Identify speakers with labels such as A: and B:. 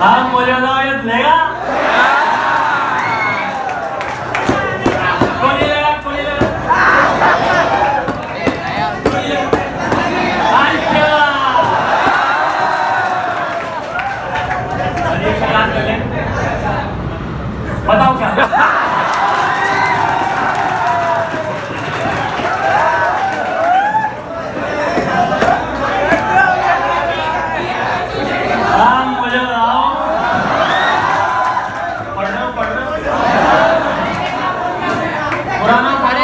A: हाँ मुझे बताओ ये लेगा। अच्छा। बताओ क्या? पुराना कार्य